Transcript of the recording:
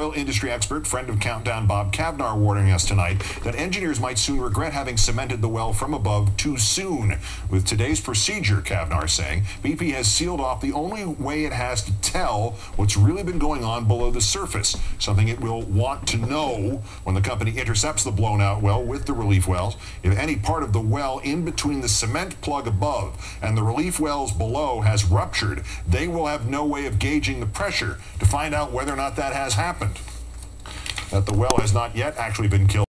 Oil industry expert, friend of Countdown Bob Cavnar, warning us tonight that engineers might soon regret having cemented the well from above too soon. With today's procedure, Cavnar saying, BP has sealed off the only way it has to tell what's really been going on below the surface, something it will want to know when the company intercepts the blown out well with the relief wells. If any part of the well in between the cement plug above and the relief wells below has ruptured, they will have no way of gauging the pressure to find out whether or not that has happened that the well has not yet actually been killed.